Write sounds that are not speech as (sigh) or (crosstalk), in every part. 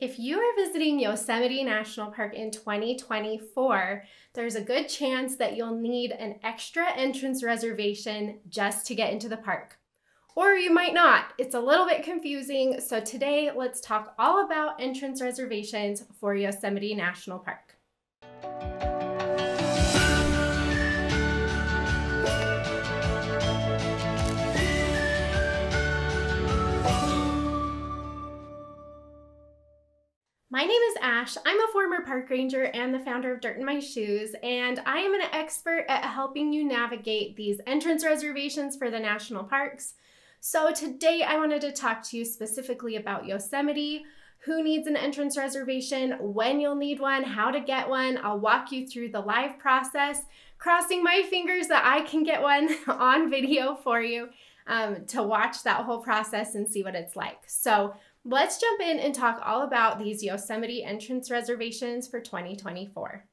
If you are visiting Yosemite National Park in 2024, there's a good chance that you'll need an extra entrance reservation just to get into the park. Or you might not. It's a little bit confusing, so today let's talk all about entrance reservations for Yosemite National Park. My name is Ash. I'm a former park ranger and the founder of Dirt in My Shoes, and I am an expert at helping you navigate these entrance reservations for the national parks. So today I wanted to talk to you specifically about Yosemite, who needs an entrance reservation, when you'll need one, how to get one. I'll walk you through the live process, crossing my fingers that I can get one (laughs) on video for you um, to watch that whole process and see what it's like. So Let's jump in and talk all about these Yosemite entrance reservations for 2024.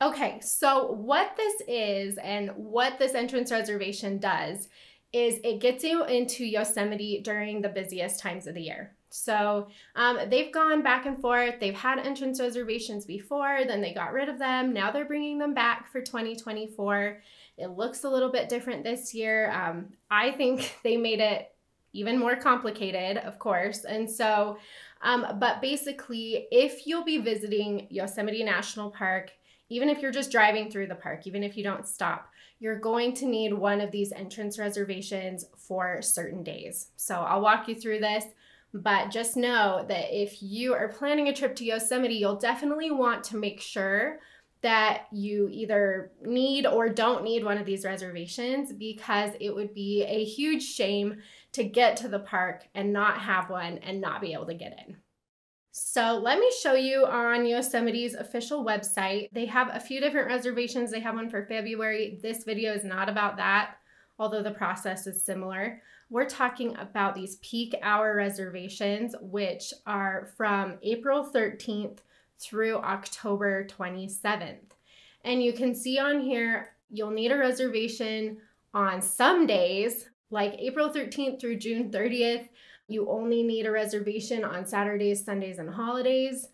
Okay, so what this is and what this entrance reservation does is it gets you into Yosemite during the busiest times of the year. So um, they've gone back and forth. They've had entrance reservations before, then they got rid of them. Now they're bringing them back for 2024. It looks a little bit different this year. Um, I think (laughs) they made it even more complicated, of course. And so, um, but basically, if you'll be visiting Yosemite National Park, even if you're just driving through the park, even if you don't stop, you're going to need one of these entrance reservations for certain days. So I'll walk you through this. But just know that if you are planning a trip to Yosemite, you'll definitely want to make sure that you either need or don't need one of these reservations because it would be a huge shame to get to the park and not have one and not be able to get in. So let me show you on Yosemite's official website. They have a few different reservations. They have one for February. This video is not about that, although the process is similar. We're talking about these peak hour reservations, which are from April 13th through October 27th. And you can see on here, you'll need a reservation on some days, like April 13th through June 30th. You only need a reservation on Saturdays, Sundays, and holidays.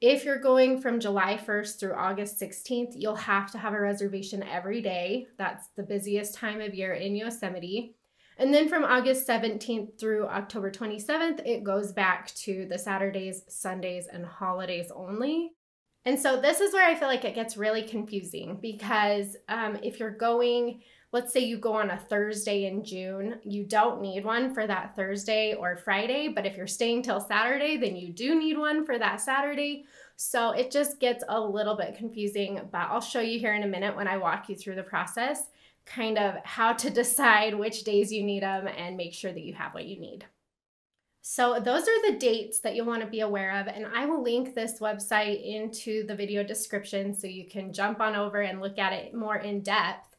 If you're going from July 1st through August 16th, you'll have to have a reservation every day. That's the busiest time of year in Yosemite. And then from August 17th through October 27th, it goes back to the Saturdays, Sundays, and holidays only. And so this is where I feel like it gets really confusing because um, if you're going, let's say you go on a Thursday in June, you don't need one for that Thursday or Friday. But if you're staying till Saturday, then you do need one for that Saturday. So it just gets a little bit confusing, but I'll show you here in a minute when I walk you through the process kind of how to (laughs) decide which days you need them and make sure that you have what you need. So those are the dates that you'll want to be aware of and I will link this website into the video description so you can jump on over and look at it more in depth.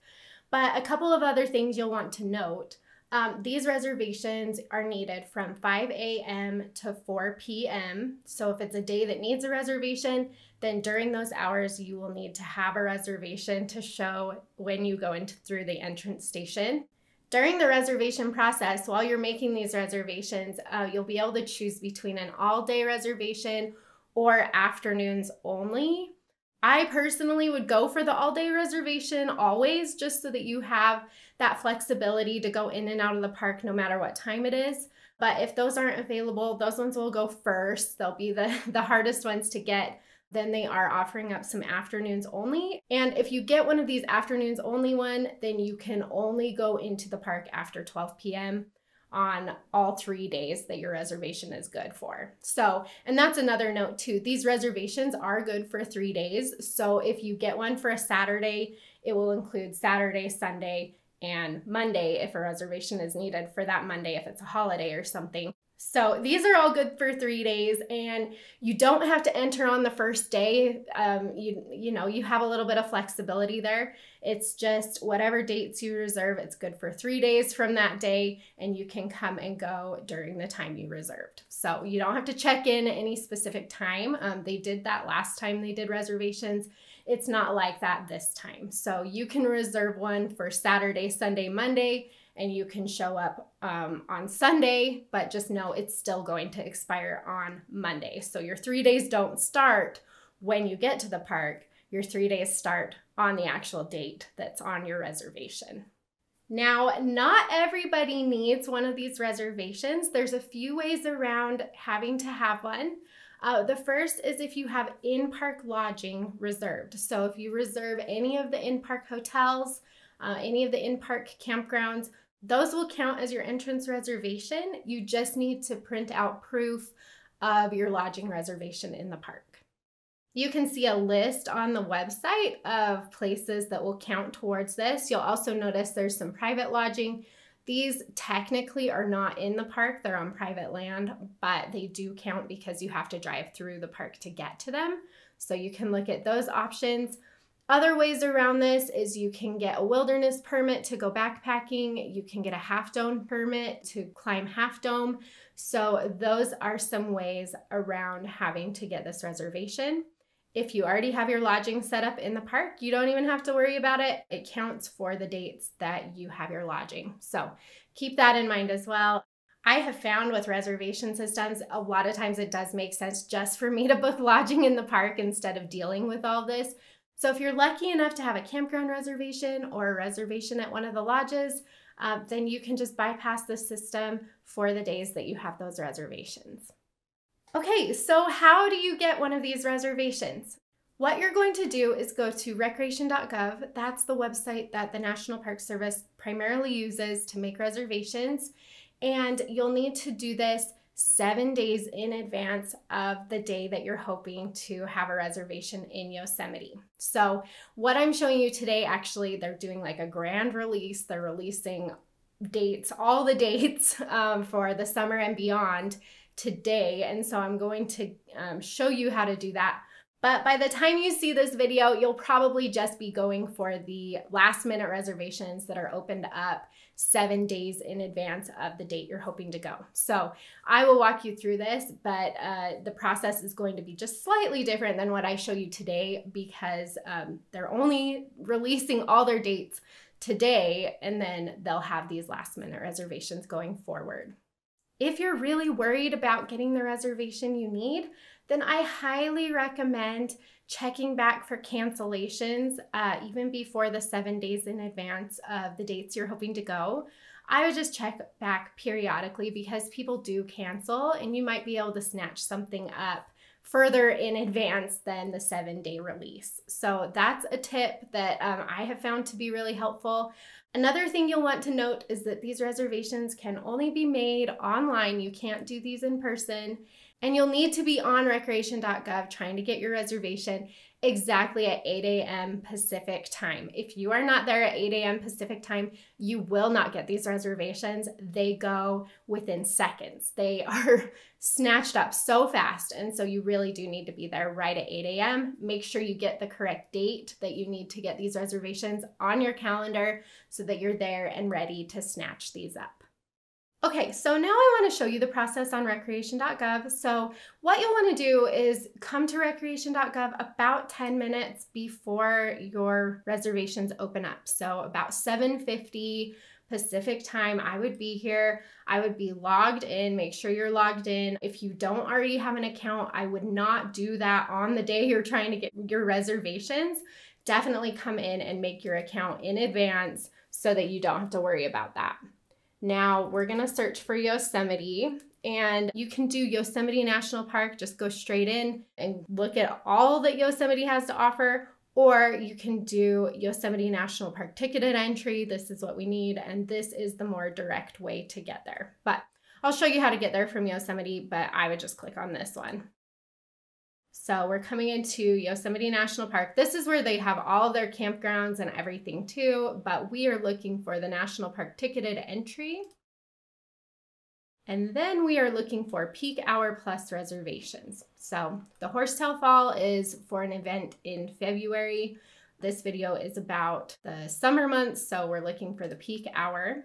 But a couple of other things you'll want to note. Um, these reservations are needed from 5 a.m. to 4 p.m. So if it's a day that needs a reservation, then during those hours you will need to have a reservation to show when you go into through the entrance station. During the reservation process, while you're making these reservations, uh, you'll be able to choose between an all-day reservation or afternoons only. I personally would go for the all day reservation always, just so that you have that flexibility to go in and out of the park no matter what time it is. But if those aren't available, those ones will go first. They'll be the, (laughs) the hardest ones to get. Then they are offering up some afternoons only. And if you get one of these afternoons only one, then you can only go into the park after 12 p.m on all three days that your reservation is good for. So, and that's another note too. These reservations are good for three days. So, if you get one for a Saturday, it will include Saturday, Sunday, and Monday if a reservation is needed for that Monday if it's a holiday or something. So these are all good for three days, and you don't have to enter on the first day. Um, you you know you have a little bit of flexibility there. It's just whatever dates you reserve. It's good for three days from that day, and you can come and go during the time you reserved. So you don't have to check in any specific time. Um, they did that last time they did reservations. It's not like that this time. So you can reserve one for Saturday, Sunday, Monday and you can show up um, on Sunday, but just know it's still going to expire on Monday. So your three days don't start when you get to the park, your three days start on the actual date that's on your reservation. Now, not everybody needs one of these reservations. There's a few ways around having to have one. Uh, the first is if you have in park lodging reserved. So, if you reserve any of the in park hotels, uh, any of the in park campgrounds, those will count as your entrance reservation. You just need to print out proof of your lodging reservation in the park. You can see a list on the website of places that will count towards this. You'll also notice there's some private lodging. These technically are not in the park, they're on private land, but they do count because you have to drive through the park to get to them. So you can look at those options. Other ways around this is you can get a wilderness permit to go backpacking. You can get a half dome permit to climb half dome. So those are some ways around having to get this reservation. If you already have your lodging set up in the park, you don't even have to worry about it. It counts for the dates that you have your lodging. So keep that in mind as well. I have found with reservation systems, a lot of times it does make sense just for me to book lodging in the park instead of dealing with all this. So if you're lucky enough to have a campground reservation or a reservation at one of the lodges, uh, then you can just bypass the system for the days that you have those reservations. Okay, so how do you get one of these reservations? What you're going to do is go to recreation.gov. That's the website that the National Park Service primarily uses to make reservations. And you'll need to do this seven days in advance of the day that you're hoping to have a reservation in Yosemite. So, what I'm showing you today, actually, they're doing like a grand release. They're releasing dates, all the (laughs) dates um, for the summer and beyond today. And so I'm going to um, show you how to do that. But by the time you see this video, you'll probably just be going for the last minute reservations that are opened up seven days in advance of the date you're hoping to go. So I will walk you through this, but uh, the process is going to be just slightly different than what I show you today because um, they're only releasing all their dates today and then they'll have these last minute reservations going forward. If you're really worried about getting the reservation you need, then I highly recommend checking back for cancellations uh, even before the seven days in advance of the dates you're hoping to go. I would just check back periodically because people do cancel and you might be able to snatch something up further in advance than the seven day release. So that's a tip that um, I have found to be really helpful. Another thing you'll want to note is that these reservations can only be made online. You can't do these in person. And you'll need to be on recreation.gov trying to get your reservation exactly at 8 a.m. Pacific time. If you are not there at 8 a.m. Pacific time, you will not get these reservations. They go within seconds. They (laughs) are snatched up so fast. And so you really do need to be there right at 8 a.m. Make sure you get the correct date that you need to get these reservations on your calendar so that you're there and ready to snatch these up. Okay, so now I want to show you the process on recreation.gov. So what you'll want to do is come to recreation.gov about 10 minutes before your reservations open up. So about 750 Pacific time, I would be here. I would be logged in. Make sure you're logged in. If you don't already have an account, I would not do that on the day (laughs) you're trying to get your reservations. Definitely come in and make your account in advance so that you don't have to worry about that. Now we're gonna search for Yosemite and you can do Yosemite National Park, just go straight in and look at all that Yosemite has to offer, or you can do Yosemite National Park ticketed entry. This is what we need, and this is the more direct way to get there. But I'll show you how to get there from Yosemite, but I would just click on this one. So we're coming into Yosemite National Park. This is where they have all their campgrounds and everything too, but we are looking for the National Park ticketed entry. And then we are looking for peak hour plus reservations. So the Horsetail Fall is for an event in February. This video is about the summer months, so we're looking for the peak hour.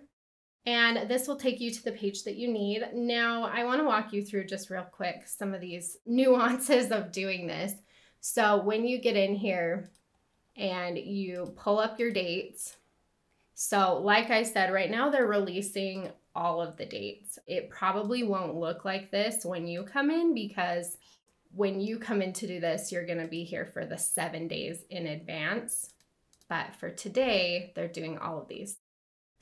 And this will take you to the page that you need. Now, I want to walk you through just real quick some of these (laughs) nuances of doing this. So when you get in here and you pull up your dates, So, like I said, right now they're releasing all of the dates. It probably won't look like this when you come in because when you come in to do this, you're going to be here for the seven days in advance. But for today, they're doing all of these.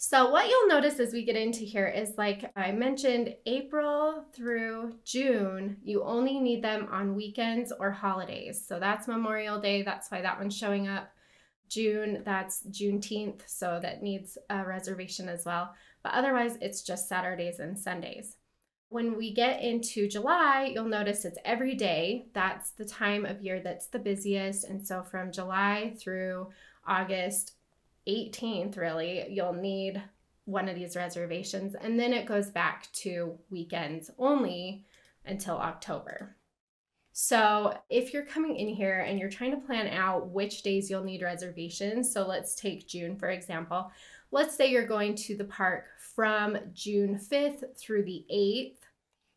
So, what you'll notice as we get into here is like I mentioned, April through June, you only need them on weekends or holidays. So, that's Memorial Day. That's why that one's showing up. June, that's Juneteenth. So, that needs a reservation as well. But otherwise, it's just Saturdays and Sundays. When we get into July, you'll notice it's every day. That's the time of year that's the busiest. And so, from July through August, 18th, really, you'll need one of these reservations. And then it goes back to weekends only until October. So, if you're coming in here and you're trying to plan out which days you'll need reservations, so let's take June for example. Let's say you're going to the park from June 5th through the 8th.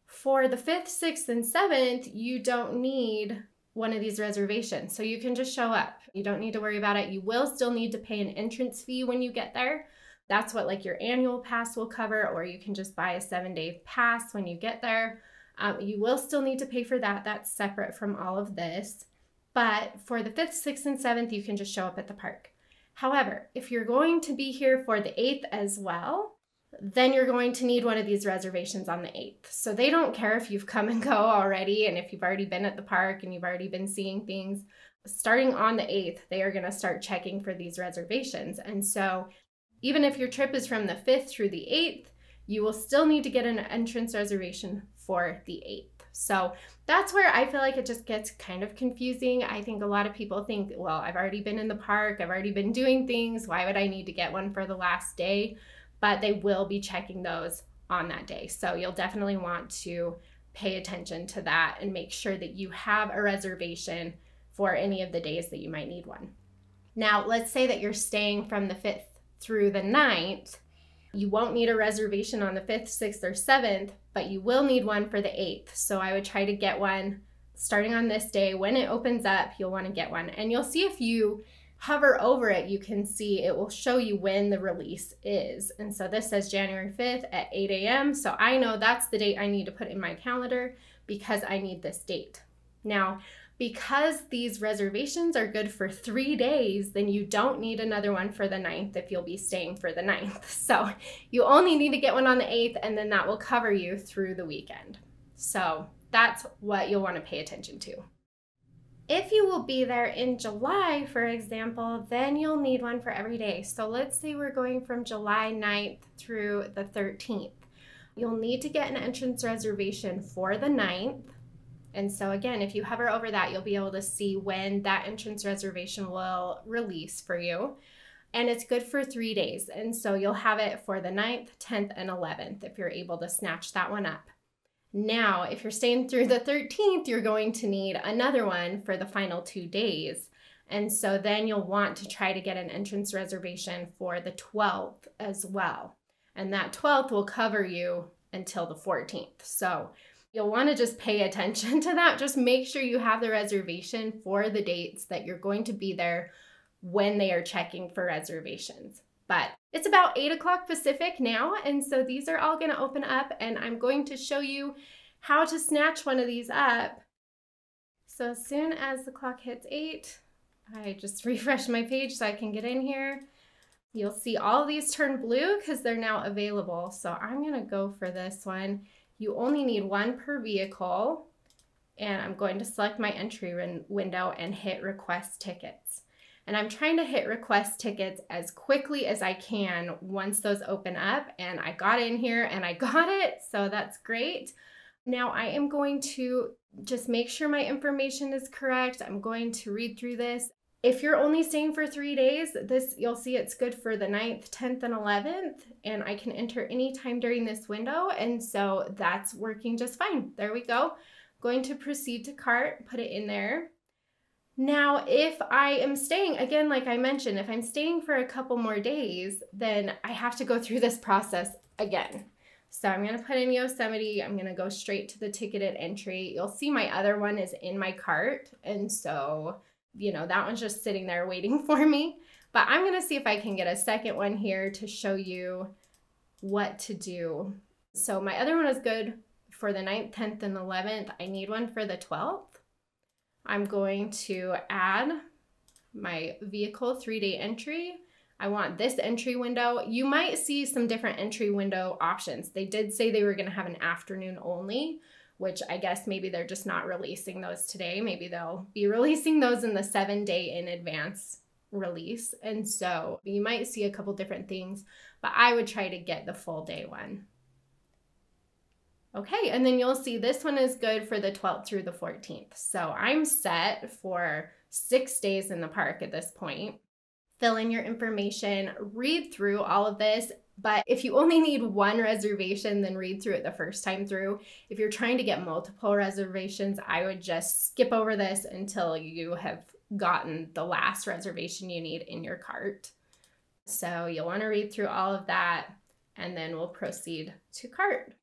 For the 5th, 6th, and 7th, you don't need one of these reservations. So you can just show up. You don't need to worry about it. You will still need to pay an entrance fee when you get there. That's what like your annual pass will cover, or you can just buy a seven day pass when you get there. Um, you will still need to pay for that. That's separate from all of this. But for the 5th, 6th, and 7th, you can just show up at the park. However, if you're going to be here for the 8th as well, then you're going to need one of these reservations on the 8th. So they don't care if you've come and go already and if you've already been at the park and you've already been seeing things. Starting on the 8th, they are going to start checking for these reservations. And so even if your trip is from the 5th through the 8th, you will still need to get an entrance reservation for the 8th. So that's where I feel like it just gets kind of confusing. I think a lot of people think, well, I've already been in the park, I've already been doing things. Why would I need to get one for the last day? But they will be checking those on that day. So you'll definitely want to pay attention to that and make sure that you have a reservation for any of the days that you might need one. Now, let's say that you're staying from the 5th through the 9th. You won't need a reservation on the 5th, 6th, or 7th, but you will need one for the 8th. So I would try to get one starting on this day. When it opens up, you'll want to get one. And you'll see if you hover over it, you can see it will show you when the release is. And so this says January 5th at 8 a.m. So I know that's the date I need to put in my calendar because I need this date. Now, because these reservations are good for three days, then you don't need another one for the 9th if you'll be staying for the 9th. (laughs) So you only need to get one on the 8th, and then that will cover you through the weekend. So that's what you'll want to pay attention to. If you will be there in July, for example, then you'll need one for every day. So let's say we're going from July 9th through the 13th. You'll need to get an entrance reservation for the 9th. And so, again, if you hover over that, you'll be able to see when that entrance reservation will release for you. And it's good for three days. And so you'll have it for the 9th, 10th, and 11th if you're able to snatch that one up. Now, if you're staying through the 13th, you're going to need another one for the final two days. And so then you'll want to try to get an entrance reservation for the 12th as well. And that 12th will cover you until the 14th. So you'll want to just pay attention (laughs) to that. Just make sure you have the reservation for the dates that you're going to be there when they are checking for reservations. But it's about 8 o'clock Pacific now, and so these are all going to open up, and I'm going to show you how to snatch one of these up. So as soon as the clock hits 8, I just (laughs) refresh my page so I can get in here. You'll see all these turn blue because they're now available. So I'm going to go for this one. You only need one per vehicle. And I'm going to select my entry window and hit request tickets. And I'm trying to hit request tickets as quickly as I can once those open up. And I got in here and I (laughs) got it, so that's great. Now I am going to just make sure my information is correct. I'm going to read through this. If you're only staying for three days, this you'll see it's good for the 9th, 10th, and 11th, and I can enter anytime during this window, and so that's working just fine. There we go. Going to proceed to cart, put it in there. Now, if I am staying, again, like I mentioned, if I'm staying for a couple more days, then I have to go through this process again. So I'm going to put in Yosemite. I'm going to go straight to the ticketed entry. You'll see my other one is in my cart. And so, you know, that one's just sitting there waiting (laughs) for me. But I'm gonna see if I can get a second one here to show you what to do. So my other one is good for the 9th, 10th, and 11th. I need one for the 12th. I'm going to add my vehicle three-day entry. I want this entry window. You might see some different entry window options. They did say they were gonna have an afternoon only, which I guess maybe they're just not releasing those today. Maybe they'll be (laughs) releasing those in the seven day in advance release. And so you might see a couple different things, but I would try to get the full day one. Okay, and then you'll see this one is good for the 12th through the 14th. So I'm set for six days in the park at this point. Fill in your information, read through all of this. But if you only need one reservation, then read through it the first time through. If you're trying to get multiple reservations, I would just skip over this until you have gotten the last reservation you need in your cart. So you'll want to read through all of that and then we'll proceed to cart.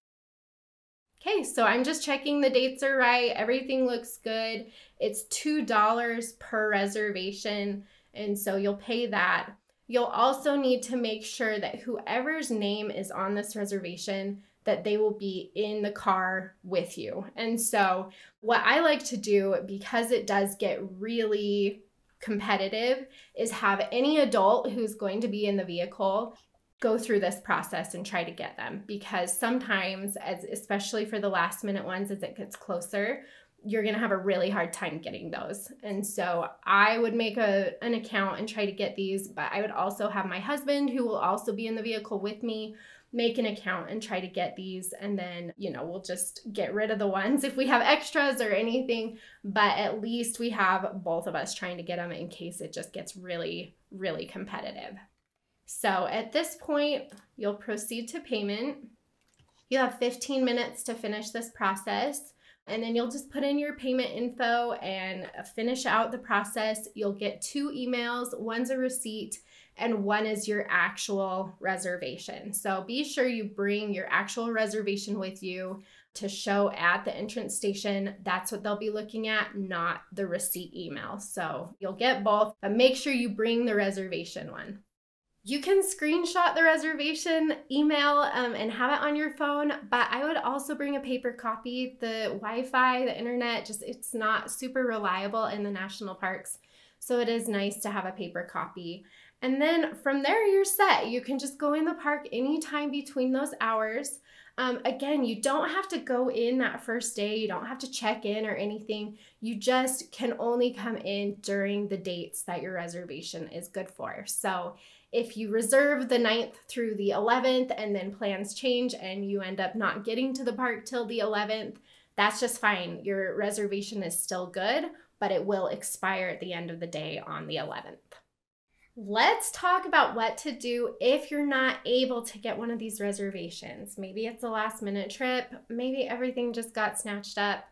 Okay, so I'm just checking the dates are right. Everything looks good. It's $2 per reservation, and so you'll pay that. You'll also need to make sure that whoever's name is on this reservation that they will be in the car with you. And so what I like to do because it does get really competitive is have any adult who's going to be in the vehicle go through this process and try to get them because sometimes as especially for the last minute ones as it gets closer you're going to have a really hard time getting those. And so i would make a, an account and try to get these but i would also have my husband who will also be in the vehicle with me make an account and try to get these. And then you know we'll just get rid of the ones (laughs) if we have extras or anything. But at least we have both of us trying to get them in case it just gets really really competitive so at this point, you'll proceed to payment. You have 15 minutes to finish this process. And then you'll just put in your payment info and finish out the process. You'll get two emails one's a receipt, and one is your actual reservation. So be sure you bring your actual reservation with you to show at the entrance station. That's what they'll be looking at, not the receipt email. So you'll get both, but make sure you bring the reservation one. You can screenshot the reservation email um, and have it on your phone, but I would also bring a paper copy. The Wi Fi, the internet, just it's not super reliable in the national parks. So it is nice to have a paper copy. And then from there, you're set. You can just go in the park anytime between those hours. Um, again, you don't have to go in that first day. You don't have to check in or anything. You just can only come in during the dates that your reservation is good for. So if you reserve the 9th through the 11th and then plans change and you end up not getting to the park till the 11th, that's just fine. Your reservation is still good, but it will expire at the end of the day on the 11th. Let's talk about what to do if you're not able to get one of these reservations. Maybe it's a last minute trip, maybe everything just got snatched up,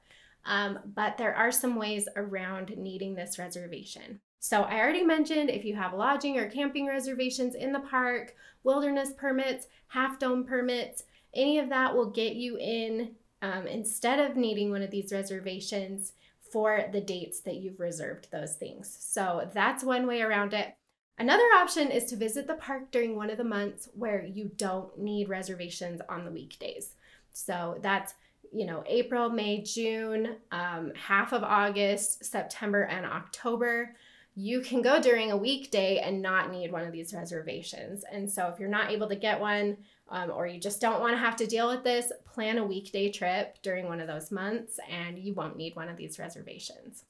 um, but there are some ways around needing this reservation. So I already mentioned if you have lodging or camping reservations in the park, wilderness permits, half dome permits, any of that will get you in um, instead of needing one of these reservations for the dates that you've reserved those things. So that's one way around it. Another option is to visit the park during one of the months where you don't need reservations on the weekdays. So that's you know April, May, June, um, half of August, September, and October you can go during a weekday and not need one of these reservations. And so if you're not able to get one um, or you just don't want to have to deal with this, plan a weekday trip during one of those months and you won't need one of these reservations.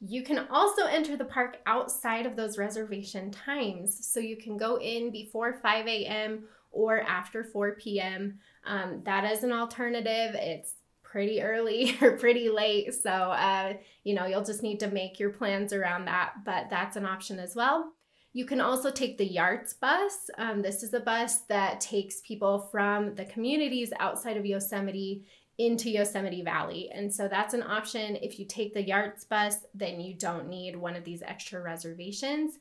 You can also enter the park outside of those reservation times. So you can go in before 5 a.m. or after 4 p.m. Um, that is an alternative. It's pretty early (laughs) or pretty late. So, uh, you know, you'll just need to make your plans around that, but that's an option as well. You can also take the YARTS bus. Um, this is a bus that takes people from the communities outside of Yosemite into Yosemite Valley. And so that's an option. If you take the YARTS bus, then you don't need one of these extra reservations.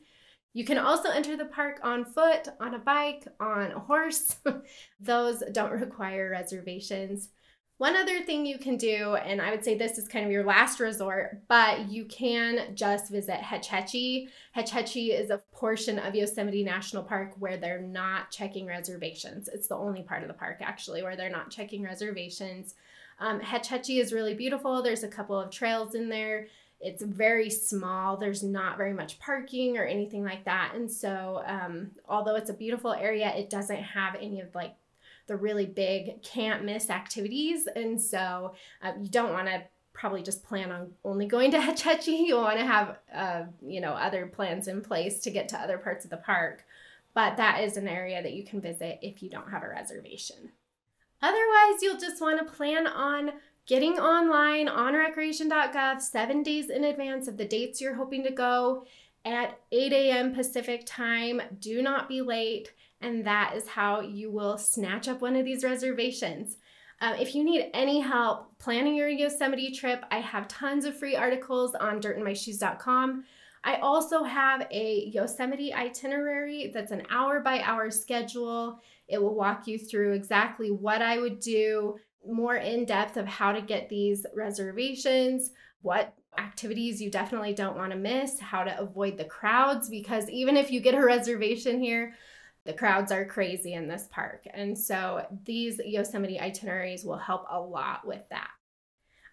You can also enter the park on foot, on a bike, on a horse. (laughs) Those don't require reservations. One other thing you can do, and I would say this is kind of your last resort, but you can just visit Hetch Hetchy. Hetch Hetchy is a portion of Yosemite National Park where they're not checking reservations. It's the only part of the park actually where they're not checking reservations. Um, Hetch Hetchy is really beautiful. There's a couple of trails in there. It's very small. There's not very much parking or anything like that. And so, um, although it's a beautiful area, it doesn't have any of like the really big can't miss activities. And so uh, you don't want to probably just plan on only going to (laughs) Hetch Hetchy. You want to have, uh, you know, other plans in place to get to other parts of the park. But that is an area that you can visit if you don't have a reservation. Otherwise, you'll just want to plan on getting online on recreation.gov seven days in advance of the dates you're hoping to go at 8 a.m. Pacific time. Do not be late and that is how you will snatch up one of these reservations. Uh, if you need any help planning your Yosemite trip, I have tons of free articles on dirtinmyshoes.com. I also have a Yosemite itinerary that's an hour by hour schedule. It will walk you through exactly what I would do, more in depth of how to get these reservations, what activities you definitely don't want to miss, how to avoid the crowds, because even if you get a reservation here, the crowds are crazy in this park. And so these Yosemite itineraries will help a lot with that.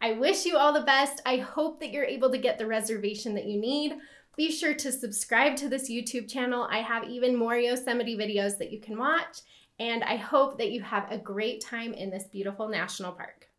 I wish you all the best. I hope that you're able to get the reservation that you need. Be sure to subscribe to this YouTube channel. I have even more Yosemite videos that you can watch. And I hope that you have a great time in this beautiful national park.